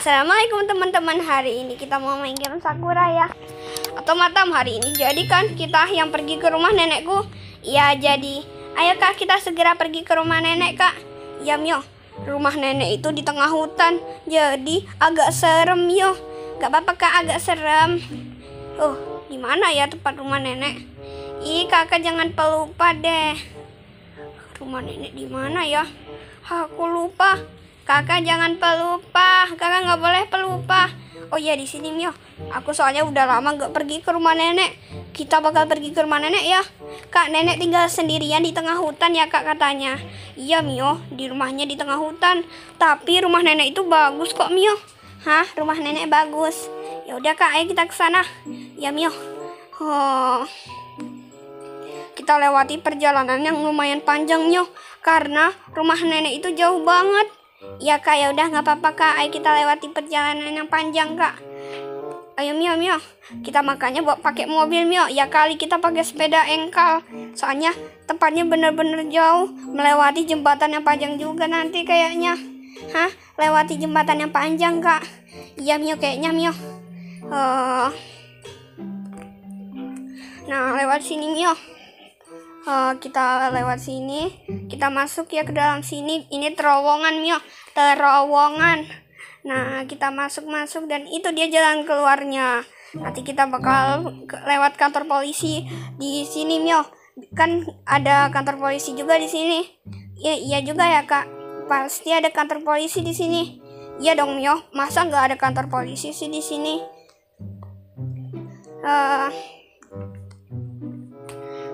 Assalamualaikum teman-teman. Hari ini kita mau main game Sakura ya. Atau matam hari ini. Jadi kan kita yang pergi ke rumah nenekku. Ya jadi. Ayo kak kita segera pergi ke rumah nenek kak. Ya Mio Rumah nenek itu di tengah hutan. Jadi agak serem Mio Gak apa-apa kak agak serem. Oh di mana ya tempat rumah nenek? Ih kakak jangan pelupa deh. Rumah nenek di mana ya? Aku lupa Kakak jangan pelupa, kakak nggak boleh pelupa. Oh iya di sini Mio. Aku soalnya udah lama nggak pergi ke rumah nenek. Kita bakal pergi ke rumah nenek ya. Kak nenek tinggal sendirian di tengah hutan ya kak katanya. Iya Mio, di rumahnya di tengah hutan. Tapi rumah nenek itu bagus kok Mio. Hah, rumah nenek bagus. Ya udah kak, ayo kita ke sana. Ya Mio. Oh. Kita lewati perjalanan yang lumayan panjang Mio. Karena rumah nenek itu jauh banget. Ya kak, ya udah nggak apa-apa kak. Ayo kita lewati perjalanan yang panjang kak. Ayo Mio Mio, kita makanya bawa pakai mobil Mio. Ya kali kita pakai sepeda engkal. Soalnya tempatnya bener-bener jauh, melewati jembatan yang panjang juga nanti kayaknya. Hah? Lewati jembatan yang panjang kak? Iya Mio kayaknya Mio. Uh, nah lewat sini Mio. Uh, kita lewat sini, kita masuk ya ke dalam sini. Ini terowongan Mio, terowongan. Nah, kita masuk-masuk dan itu dia jalan keluarnya. Nanti kita bakal lewat kantor polisi di sini Mio. Kan ada kantor polisi juga di sini. Iya, iya juga ya kak. Pasti ada kantor polisi di sini. Iya dong Mio. Masa nggak ada kantor polisi sih di sini? Eh,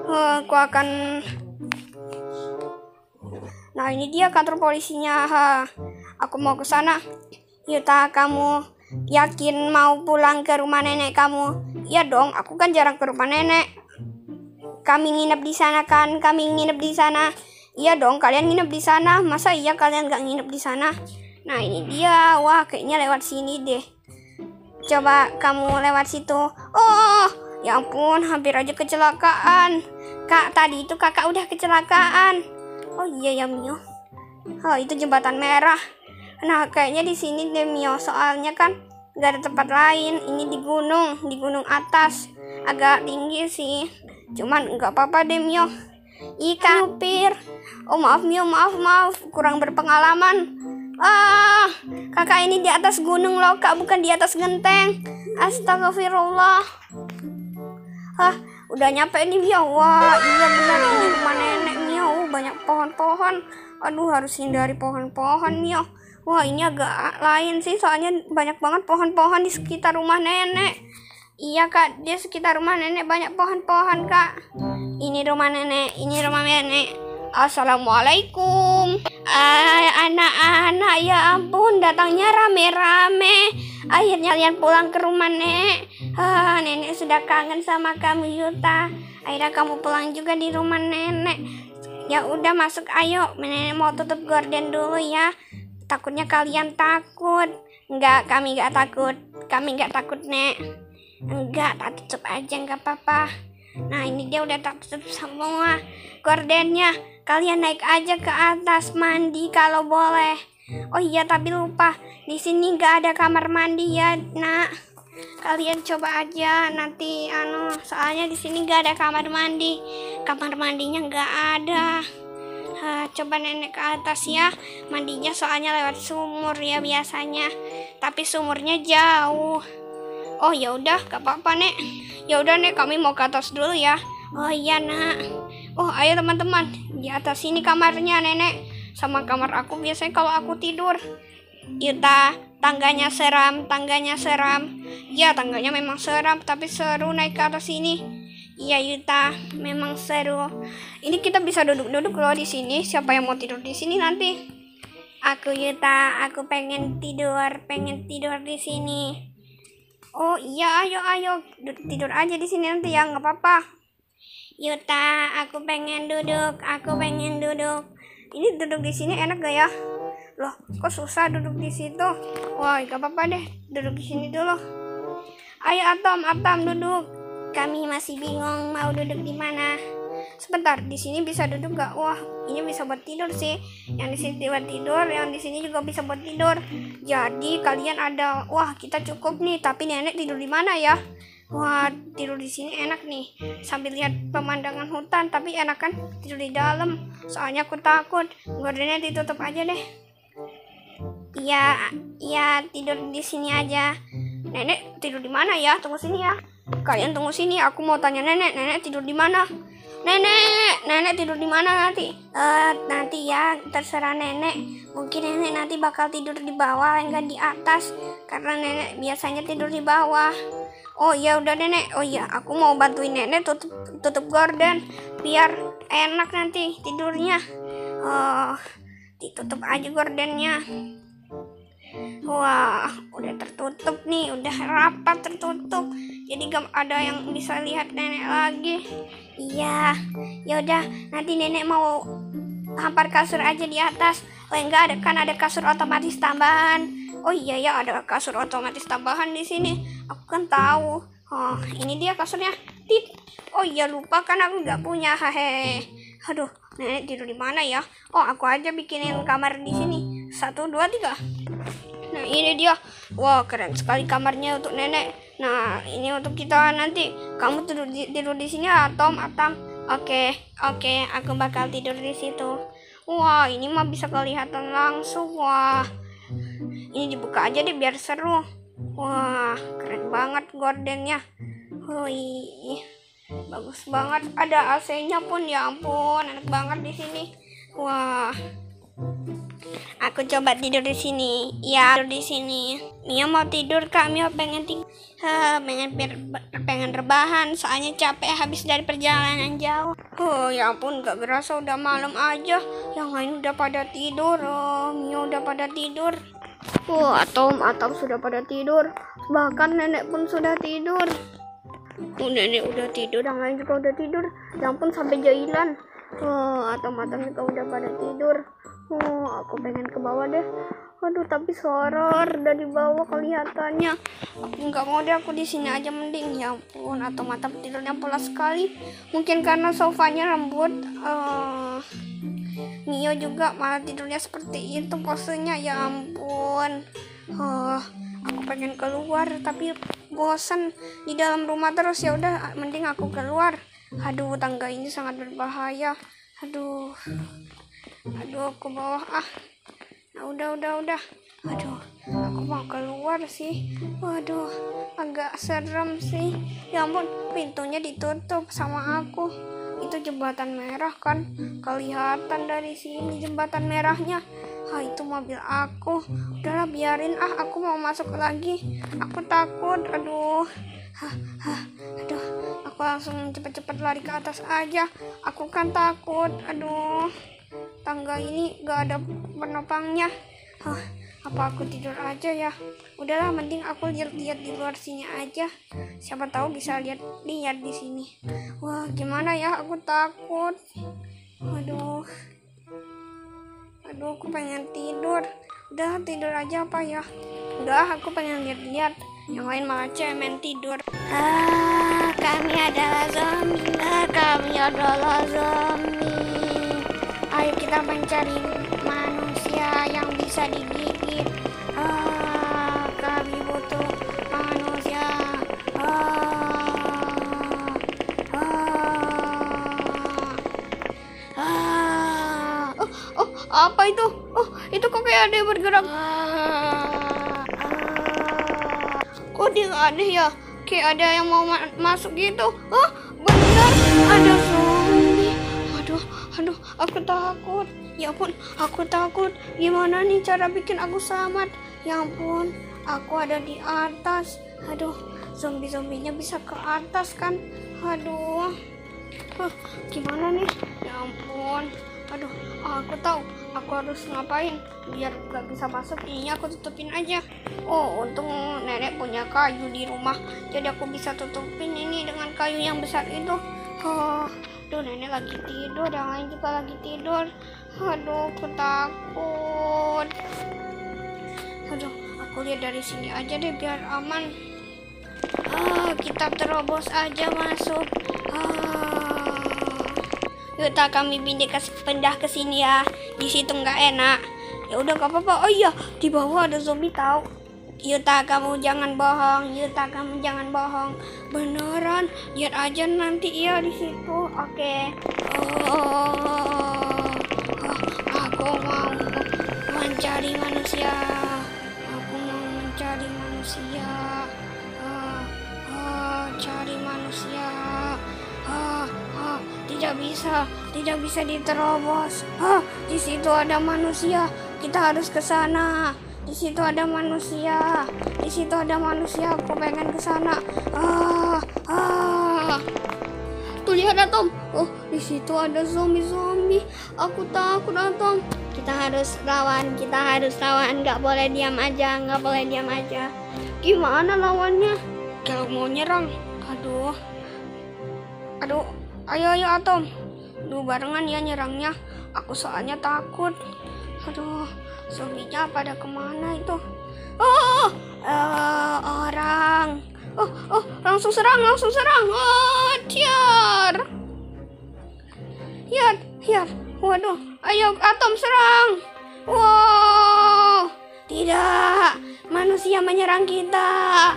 eh, aku akan. Nah ini dia kantor polisinya. Ha. Aku mau ke sana. Yuta, kamu yakin mau pulang ke rumah nenek kamu? Iya dong, aku kan jarang ke rumah nenek. Kami nginep di sana kan? Kami nginep di sana. Iya dong, kalian nginep di sana. Masa iya kalian gak nginep di sana? Nah ini dia. Wah, kayaknya lewat sini deh. Coba kamu lewat situ. Oh, ya ampun, hampir aja kecelakaan. Kak, tadi itu kakak udah kecelakaan. Oh iya ya Mio. Oh itu jembatan merah. Nah kayaknya di sini deh Mio. Soalnya kan nggak ada tempat lain. Ini di gunung, di gunung atas. Agak tinggi sih. Cuman nggak apa-apa deh Mio. Ikan upir. Oh maaf Mio, maaf maaf. Kurang berpengalaman. Ah, kakak ini di atas gunung loh, kak bukan di atas genteng. Astagfirullah. Hah, udah nyampe nih Mio. Wah, iya benar ini rumah nenek Mio. Uh, banyak pohon-pohon. Aduh, harus hindari pohon-pohon Mio. Wah, ini agak lain sih, soalnya banyak banget pohon-pohon di sekitar rumah nenek. Iya kak, di sekitar rumah nenek banyak pohon-pohon kak. Ini rumah nenek, ini rumah nenek. Assalamualaikum. Ah, Anak-anak, ya ampun, datangnya rame-rame. Akhirnya kalian pulang ke rumah nenek. Ah, nenek sudah kangen sama kamu Yuta. Akhirnya kamu pulang juga di rumah nenek. Ya udah masuk ayo, nenek mau tutup gorden dulu ya. Takutnya kalian takut. Enggak, kami enggak takut. Kami enggak takut, Nek. Enggak, tak tutup aja enggak apa-apa. Nah, ini dia udah tak tutup semua gordennya. Kalian naik aja ke atas mandi kalau boleh. Oh iya, tapi lupa. Di sini nggak ada kamar mandi ya, Nak. Kalian coba aja nanti anu, soalnya di sini nggak ada kamar mandi. Kamar mandinya nggak ada. Hah, coba nenek ke atas ya. Mandinya soalnya lewat sumur ya biasanya. Tapi sumurnya jauh. Oh ya udah, gak apa-apa nek. Ya udah nek, kami mau ke atas dulu ya. Oh iya nak. Oh ayo teman-teman, di atas sini kamarnya nenek. Sama kamar aku biasanya kalau aku tidur. Yuta, tangganya seram, tangganya seram. Ya tangganya memang seram, tapi seru naik ke atas sini. Iya Yuta, memang seru. Ini kita bisa duduk-duduk loh di sini. Siapa yang mau tidur di sini nanti? Aku Yuta, aku pengen tidur, pengen tidur di sini. Oh iya, ayo ayo tidur aja di sini nanti ya, nggak apa-apa. Yuta, aku pengen duduk, aku pengen duduk. Ini duduk di sini enak gak ya? Loh, kok susah duduk di situ? Wah, gak apa-apa deh, duduk di sini dulu. Ayo Atom, Atom duduk. Kami masih bingung mau duduk di mana. sebentar di sini bisa duduk gak wah ini bisa buat tidur sih yang di sini buat tidur yang di sini juga bisa buat tidur jadi kalian ada wah kita cukup nih tapi nenek tidur di mana ya wah tidur di sini enak nih sambil lihat pemandangan hutan tapi enak kan tidur di dalam soalnya aku takut gordennya ditutup aja deh Iya, iya tidur di sini aja. Nenek tidur di mana ya? Tunggu sini ya. Kalian tunggu sini, aku mau tanya nenek. Nenek tidur di mana? Nenek, nenek tidur di mana nanti? Eh, nanti ya, terserah nenek. Mungkin nenek nanti bakal tidur di bawah, enggak di atas. Karena nenek biasanya tidur di bawah. Oh ya udah nenek. Oh iya, aku mau bantuin nenek tutup tutup gorden biar enak nanti tidurnya. Oh, ditutup aja gordennya. Wah, udah tertutup nih, udah rapat tertutup. Jadi gak ada yang bisa lihat nenek lagi. Iya, yaudah nanti nenek mau hampar kasur aja di atas. Oh enggak ada kan ada kasur otomatis tambahan. Oh iya ya ada kasur otomatis tambahan di sini. Aku kan tahu. Oh ini dia kasurnya. Tit. Oh iya lupa kan aku nggak punya. Hehe. Aduh, nenek tidur di mana ya? Oh aku aja bikinin kamar di sini. Satu dua tiga. Nah ini dia. Wah keren sekali kamarnya untuk nenek. Nah ini untuk kita nanti. Kamu tidur di, tidur di sini atau Atam Oke oke aku bakal tidur di situ. Wah ini mah bisa kelihatan langsung. Wah Ini dibuka aja deh biar seru. Wah keren banget gordennya Wih Bagus banget. Ada AC-nya pun ya ampun Enak banget di sini. Wah Aku coba tidur di sini. Ya, tidur di sini. Mia mau tidur, Kak. Mia pengen tidur. pengen pengen rebahan, soalnya capek habis dari perjalanan jauh. Oh, ya ampun, gak berasa udah malam aja. Yang lain udah pada tidur. Oh, Mia udah pada tidur. Oh, Atom, Atom sudah pada tidur. Bahkan nenek pun sudah tidur. Oh, nenek udah tidur, yang lain juga udah tidur. Yang pun sampai jailan. Oh, Atom, Atom juga udah pada tidur. Oh, aku pengen ke bawah deh. Aduh, tapi soror dari bawah kelihatannya. Aku nggak mau deh, aku di sini aja mending. Ya ampun, atau mata tidurnya pulas sekali. Mungkin karena sofanya lembut. Uh, Mio juga malah tidurnya seperti itu posenya. Ya ampun. Oh, aku pengen keluar tapi bosan di dalam rumah terus ya udah mending aku keluar. Aduh, tangga ini sangat berbahaya. Aduh aduh aku bawah ah. Nah udah udah udah. Aduh aku mau keluar sih. Waduh agak serem sih. Ya ampun pintunya ditutup sama aku. Itu jembatan merah kan? Kelihatan dari sini jembatan merahnya. Ah itu mobil aku. Udahlah biarin ah. Aku mau masuk lagi. Aku takut aduh. Hah, hah, aduh. Aku langsung cepet-cepet lari ke atas aja. Aku kan takut aduh tangga ini gak ada penopangnya. Hah, apa aku tidur aja ya? Udahlah mending aku lihat-lihat di luar sini aja. Siapa tahu bisa lihat lihat di sini. Wah gimana ya? Aku takut. Aduh. Aduh aku pengen tidur. Udah tidur aja apa ya. Udah aku pengen lihat-lihat. Yang lain malah cemen tidur. Ah kami adalah zombie. Ah, kami adalah zombie Ayo kita mencari manusia yang bisa digigit. Ah, kami butuh manusia. Ah, ah, ah. Oh, oh, apa itu? Oh, itu kok kayak ada yang bergerak. Kok dia ada ya? Kayak ada yang mau ma masuk gitu. Oh, benar ada aku takut. Ya ampun aku takut. Gimana nih cara bikin aku selamat? Ya ampun aku ada di atas. Aduh zombie zombinya bisa ke atas kan? Aduh. Huh, gimana nih? Ya ampun. Aduh aku tahu. Aku harus ngapain biar gak bisa masuk? Ini aku tutupin aja. Oh untung nenek punya kayu di rumah. Jadi aku bisa tutupin ini dengan kayu yang besar itu. Oh Nenek lagi tidur, yang lain juga lagi tidur. Aduh, aku takut. Aduh, aku lihat dari sini aja deh biar aman. Ah, kita terobos aja masuk. Ah. Yuta kami pindah ke pindah ke sini ya. Di situ nggak enak. Ya udah gak apa-apa. Oh iya, di bawah ada zombie tahu. Yuta kamu jangan bohong. Yuta kamu jangan bohong. Beneran, lihat aja nanti iya di situ. Oke. Oh, oh, aku mau mencari manusia. Aku mau mencari manusia. Oh, oh, cari manusia. Oh, oh, tidak bisa, tidak bisa diterobos. Oh, di situ ada manusia. Kita harus ke sana. Di situ ada manusia. Di situ ada manusia. Aku pengen ke sana. Ah, ah. Tuh lihat Atom. Oh, di situ ada zombie-zombie. Aku takut Atom. Kita harus lawan. Kita harus lawan. Gak boleh diam aja. Gak boleh diam aja. Gimana lawannya? Kalau mau nyerang. Aduh. Aduh. Ayo ayo Atom. Duh barengan ya nyerangnya. Aku soalnya takut. Aduh, zombinya pada ke mana itu? Oh, uh, orang. Oh, oh, langsung serang, langsung serang. Oh, tiar. Hiar, hiar. Waduh, ayo atom serang. Wow, tidak. Manusia menyerang kita.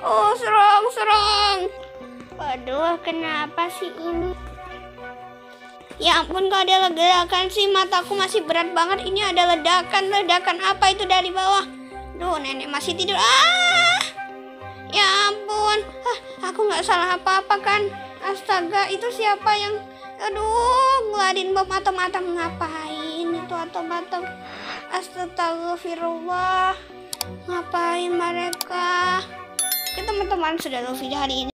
Oh, serang, serang. Waduh, kenapa sih ini? Ya ampun kok ada ledakan sih? Mataku masih berat banget. Ini ada ledakan. Ledakan apa itu dari bawah? Duh nenek masih tidur. Ah! Ya ampun. Ah, aku nggak salah apa-apa kan? Astaga itu siapa yang Aduh ngeladin bom atom-atom ngapain itu atom-atom Astagfirullah Ngapain mereka? Oke teman-teman sudah video hari ini